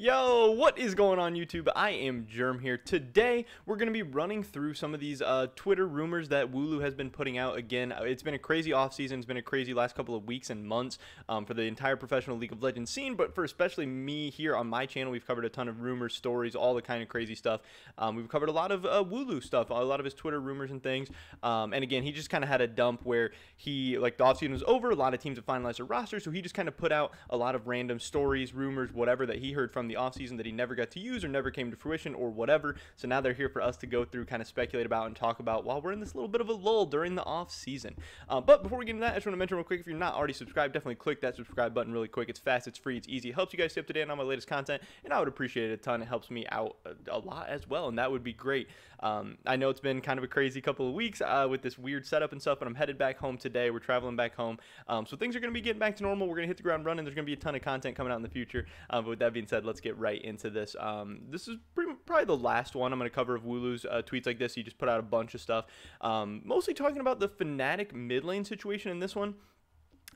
Yo, what is going on YouTube? I am Jerm here. Today, we're going to be running through some of these uh, Twitter rumors that Wooloo has been putting out. Again, uh, it's been a crazy offseason. It's been a crazy last couple of weeks and months um, for the entire professional League of Legends scene, but for especially me here on my channel, we've covered a ton of rumors, stories, all the kind of crazy stuff. Um, we've covered a lot of uh, Wooloo stuff, a lot of his Twitter rumors and things. Um, and again, he just kind of had a dump where he, like, the offseason was over. A lot of teams have finalized their roster, so he just kind of put out a lot of random stories, rumors, whatever that he heard from the offseason that he never got to use or never came to fruition or whatever. So now they're here for us to go through, kind of speculate about and talk about while we're in this little bit of a lull during the off season. Uh, but before we get into that, I just want to mention real quick if you're not already subscribed, definitely click that subscribe button really quick. It's fast, it's free, it's easy. It helps you guys stay up to date on my latest content, and I would appreciate it a ton. It helps me out a, a lot as well, and that would be great. Um, I know it's been kind of a crazy couple of weeks uh, with this weird setup and stuff, but I'm headed back home today. We're traveling back home. Um, so things are going to be getting back to normal. We're going to hit the ground running. There's going to be a ton of content coming out in the future. Um, but with that being said, let's get right into this. Um, this is pretty, probably the last one I'm going to cover of Wooloo's uh, tweets like this. He just put out a bunch of stuff, um, mostly talking about the Fnatic mid lane situation in this one.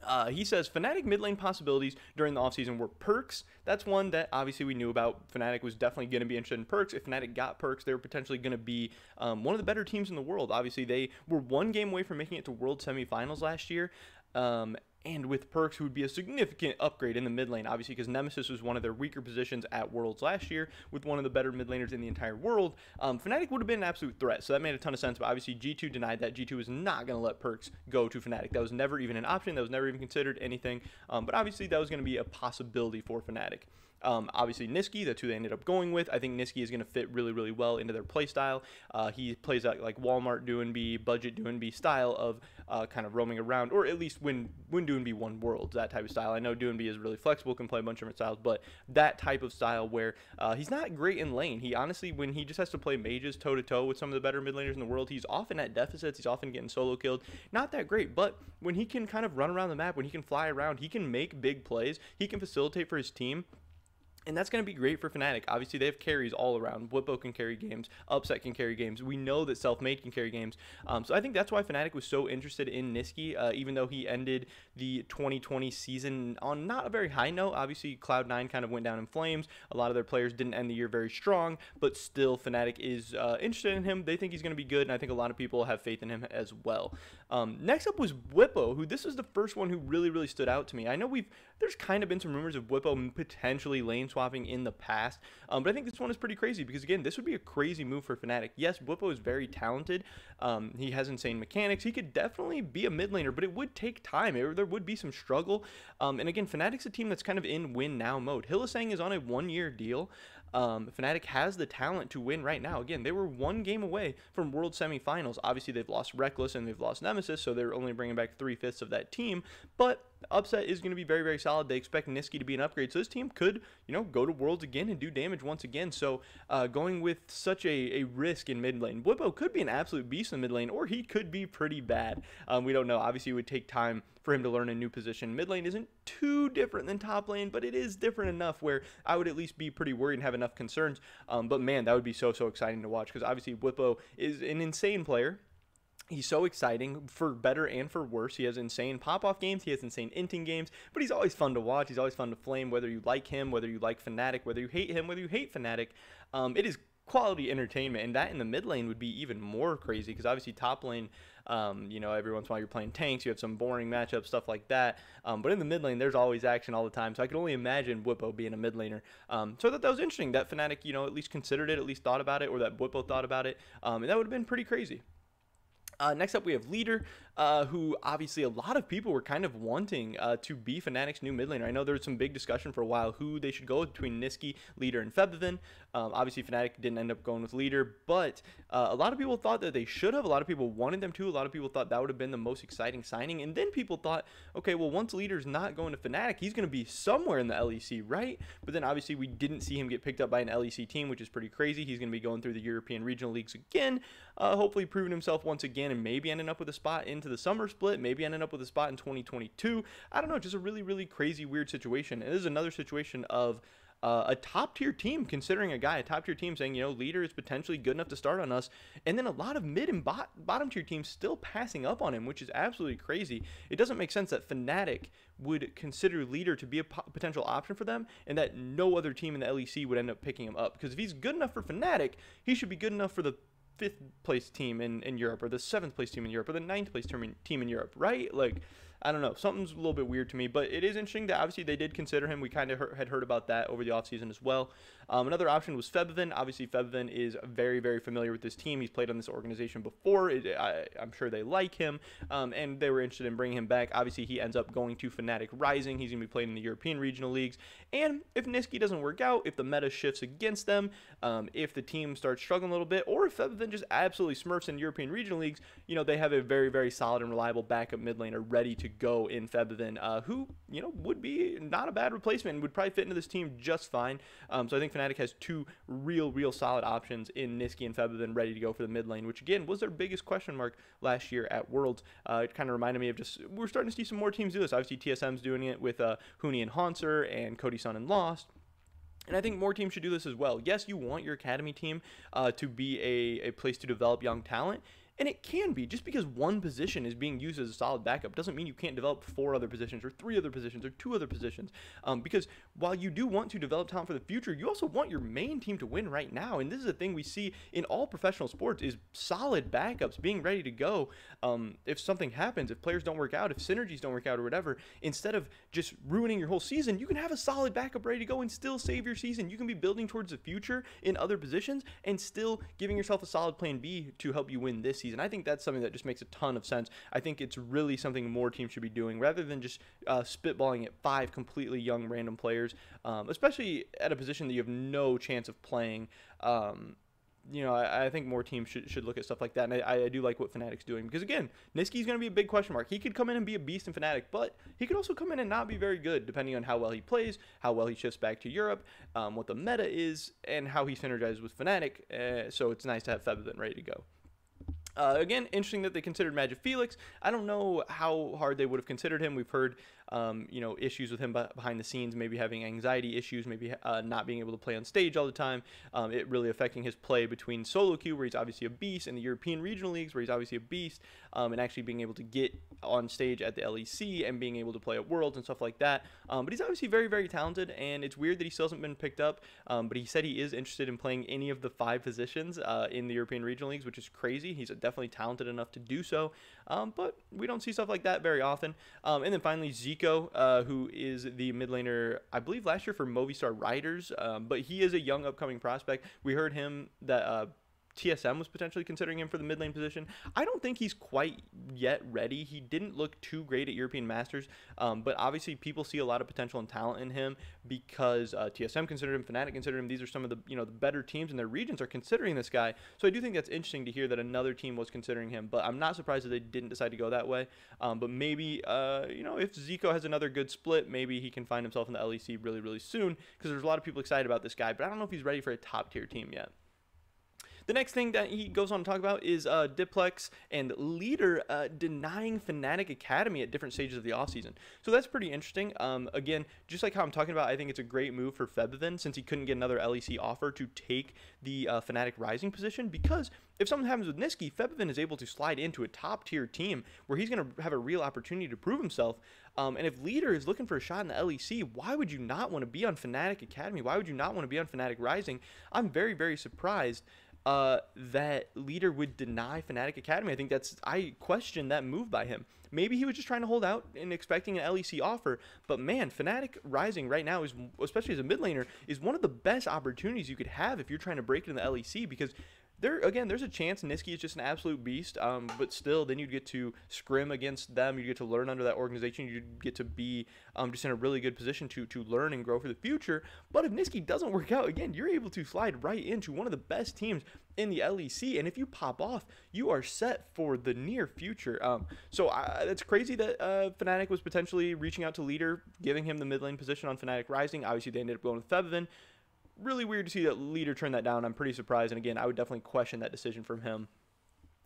Uh, he says Fnatic mid lane possibilities during the offseason were Perkz. That's one that obviously we knew about. Fnatic was definitely going to be interested in Perkz. If Fnatic got Perkz, they were potentially going to be um, one of the better teams in the world. Obviously, they were one game away from making it to World Semifinals last year. Um, and with Perkz who would be a significant upgrade in the mid lane, obviously, because Nemesis was one of their weaker positions at Worlds last year with one of the better mid laners in the entire world. Um, Fnatic would have been an absolute threat, so that made a ton of sense, but obviously G2 denied that. G2 was not going to let Perkz go to Fnatic. That was never even an option, that was never even considered anything, um, but obviously that was going to be a possibility for Fnatic. Um, obviously, Nisqy, that's who they ended up going with. I think Nisqy is going to fit really, really well into their play style. Uh, he plays that like Walmart Doinb, budget Doinb style of uh, kind of roaming around, or at least when when Doinb won Worlds, that type of style. I know Doinb is really flexible, can play a bunch of different styles, but that type of style where uh, he's not great in lane. He honestly, when he just has to play mages toe to toe with some of the better mid laners in the world, he's often at deficits. He's often getting solo killed. Not that great, but when he can kind of run around the map, when he can fly around, he can make big plays. He can facilitate for his team and that's going to be great for Fnatic. Obviously, they have carries all around. Bwipo can carry games. Upset can carry games. We know that Selfmade can carry games. Um, so I think that's why Fnatic was so interested in Nisqy, uh, even though he ended the 2020 season on not a very high note. Obviously, Cloud9 kind of went down in flames. A lot of their players didn't end the year very strong, but still, Fnatic is uh, interested in him. They think he's going to be good, and I think a lot of people have faith in him as well. Um, next up was Bwipo, who this is the first one who really, really stood out to me. I know we've there's kind of been some rumors of Bwipo potentially lane swapping in the past, um, but I think this one is pretty crazy because again, this would be a crazy move for Fnatic. Yes, Bwipo is very talented. Um, he has insane mechanics. He could definitely be a mid laner, but it would take time. It, there would be some struggle. Um, and again, Fnatic's a team that's kind of in win now mode. Hylissang is on a one year deal. Um, Fnatic has the talent to win right now. Again, they were one game away from World Semifinals. Obviously, they've lost Reckless and they've lost Nemesis, so they're only bringing back three fifths of that team. But upset is going to be very, very solid. They expect Nisqy to be an upgrade. So this team could, you know, go to Worlds again and do damage once again. So uh, going with such a, a risk in mid lane, Bwipo could be an absolute beast in mid lane, or he could be pretty bad. Um, we don't know. Obviously, it would take time for him to learn a new position. Mid lane isn't too different than top lane, but it is different enough where I would at least be pretty worried and have enough concerns. Um, but man, that would be so, so exciting to watch because obviously Bwipo is an insane player. He's so exciting for better and for worse. He has insane pop off games. He has insane inting games, but he's always fun to watch. He's always fun to flame, whether you like him, whether you like Fnatic, whether you hate him, whether you hate Fnatic. Um, it is quality entertainment, and that in the mid lane would be even more crazy because obviously top lane, um, you know, every once in a while you're playing tanks, you have some boring matchups, stuff like that. Um, but in the mid lane, there's always action all the time. So I can only imagine Bwipo being a mid laner. Um, so I thought that was interesting that Fnatic, you know, at least considered it, at least thought about it, or that Bwipo thought about it, um, and that would have been pretty crazy. Uh, next up, we have Lider, uh, who obviously a lot of people were kind of wanting uh, to be Fnatic's new mid laner. I know there was some big discussion for a while who they should go with between Nisqy, Lider, and Febiven. Um, obviously, Fnatic didn't end up going with Lider, but uh, a lot of people thought that they should have. A lot of people wanted them to. A lot of people thought that would have been the most exciting signing. And then people thought, okay, well, once Lider's not going to Fnatic, he's going to be somewhere in the LEC, right? But then obviously, we didn't see him get picked up by an LEC team, which is pretty crazy. He's going to be going through the European regional leagues again, uh, hopefully proving himself once again, and maybe ending up with a spot into the summer split, maybe ending up with a spot in 2022. I don't know, just a really, really crazy, weird situation. And this is another situation of uh, a top tier team considering a guy, a top tier team saying, you know, Lider is potentially good enough to start on us. And then a lot of mid and bot- bottom tier teams still passing up on him, which is absolutely crazy. It doesn't make sense that Fnatic would consider Lider to be a po- potential option for them and that no other team in the LEC would end up picking him up. Because if he's good enough for Fnatic, he should be good enough for the fifth place team in, in Europe or the seventh place team in Europe or the ninth place team in Europe, right? Like, I don't know. Something's a little bit weird to me, but it is interesting that obviously they did consider him. We kind of had heard about that over the offseason as well. Um, another option was Febiven. Obviously, Febiven is very, very familiar with this team. He's played on this organization before. It, I, am sure they like him, um, and they were interested in bringing him back. Obviously, he ends up going to Fnatic Rising. He's going to be playing in the European regional leagues. And if Nisqy doesn't work out, if the meta shifts against them, um, if the team starts struggling a little bit, or if Febiven just absolutely smurfs in European regional leagues, you know, they have a very, very solid and reliable backup mid laner ready to go in Febiven, uh, who, you know, would be not a bad replacement and would probably fit into this team just fine. Um, so I think Fnatic has two real, real solid options in Nisqy and Febiven ready to go for the mid lane, which again was their biggest question mark last year at Worlds. Uh, it kind of reminded me of just, we're starting to see some more teams do this. Obviously, TSM's doing it with uh, Huni and Hauntzer and Cody Sun and Lost. And I think more teams should do this as well. Yes, you want your academy team uh, to be a, a place to develop young talent. And it can be. Just because one position is being used as a solid backup doesn't mean you can't develop four other positions or three other positions or two other positions. Um, because while you do want to develop talent for the future, you also want your main team to win right now. And this is a thing we see in all professional sports is solid backups being ready to go. Um, if something happens, if players don't work out, if synergies don't work out or whatever, instead of just ruining your whole season, you can have a solid backup ready to go and still save your season. You can be building towards the future in other positions and still giving yourself a solid plan B to help you win this season. I think that's something that just makes a ton of sense. I think it's really something more teams should be doing rather than just uh, spitballing at five completely young random players, um, especially at a position that you have no chance of playing. Um, you know, I, I, think more teams should, should look at stuff like that. And I, I do like what Fnatic's doing because, again, Nisqy's going to be a big question mark. He could come in and be a beast in Fnatic, but he could also come in and not be very good depending on how well he plays, how well he shifts back to Europe, um, what the meta is, and how he synergizes with Fnatic. Uh, so it's nice to have Febiven ready to go. Uh, again, interesting that they considered MagiFelix. I don't know how hard they would have considered him. We've heard um, you know, issues with him behind the scenes, maybe having anxiety issues, maybe uh, not being able to play on stage all the time. Um, it really affecting his play between solo queue, where he's obviously a beast, and the European regional leagues, where he's obviously a beast, um, and actually being able to get on stage at the LEC and being able to play at Worlds and stuff like that. Um, but he's obviously very, very talented, and it's weird that he still hasn't been picked up. Um, but he said he is interested in playing any of the five positions uh, in the European regional leagues, which is crazy. He's definitely talented enough to do so. Um, but we don't see stuff like that very often. Um, and then finally, Zico, uh, who is the mid laner, I believe last year for Movistar Riders, um, but he is a young upcoming prospect. We heard him that uh, TSM was potentially considering him for the mid lane position. I don't think he's quite yet ready. He didn't look too great at European Masters, um, but obviously people see a lot of potential and talent in him because uh, TSM considered him, Fnatic considered him. These are some of the you know the better teams in their regions are considering this guy. So I do think that's interesting to hear that another team was considering him. But I'm not surprised that they didn't decide to go that way. Um, but maybe uh, you know if Zico has another good split, maybe he can find himself in the LEC really really soon because there's a lot of people excited about this guy. But I don't know if he's ready for a top tier team yet. The next thing that he goes on to talk about is uh, Diplex and Lider uh, denying Fnatic Academy at different stages of the offseason. So that's pretty interesting. Um, again, just like how I'm talking about, I think it's a great move for Febiven since he couldn't get another LEC offer to take the uh, Fnatic Rising position because if something happens with Nisqy, Febiven is able to slide into a top tier team where he's going to have a real opportunity to prove himself. Um, and if Lider is looking for a shot in the LEC, why would you not want to be on Fnatic Academy? Why would you not want to be on Fnatic Rising? I'm very, very surprised uh, that Lider would deny Fnatic Academy. I think that's I question that move by him. Maybe he was just trying to hold out and expecting an LEC offer. But man, Fnatic Rising right now is, especially as a mid laner, is one of the best opportunities you could have if you're trying to break into the LEC because there again, there's a chance Nisqy is just an absolute beast. Um, but still, then you'd get to scrim against them. You get to learn under that organization. You get to be um, just in a really good position to to learn and grow for the future. But if Nisqy doesn't work out, again, you're able to slide right into one of the best teams in the LEC. And if you pop off, you are set for the near future. Um, so it's crazy that uh, Fnatic was potentially reaching out to Lider, giving him the mid lane position on Fnatic Rising. Obviously, they ended up going with Febiven really weird to see that Lider turn that down. I'm pretty surprised. And again, I would definitely question that decision from him.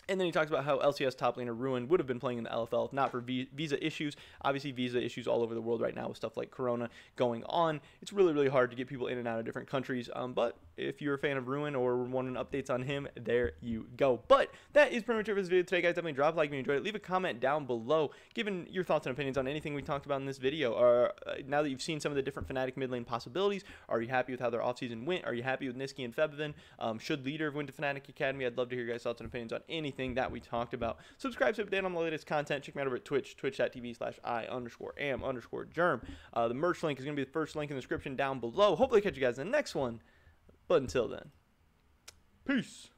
And then he talks about how LCS top laner Ruin would have been playing in the LFL if not for visa issues. Obviously, visa issues all over the world right now with stuff like Corona going on. It's really, really hard to get people in and out of different countries. Um, but if you're a fan of Ruin or wanting updates on him, there you go. But that is pretty much it for this video today, guys. Definitely drop a like if you enjoyed it. Leave a comment down below, giving your thoughts and opinions on anything we talked about in this video. Or uh, now that you've seen some of the different Fnatic mid lane possibilities, are you happy with how their offseason went? Are you happy with Nisqy and Febiven? Um, should Lider have went to Fnatic Academy? I'd love to hear your guys' thoughts and opinions on anything that we talked about. Subscribe to update on the latest content. Check me out over at Twitch, twitch.tv slash i underscore am underscore jerm. Uh, the merch link is going to be the first link in the description down below. Hopefully catch you guys in the next one. But until then. Peace.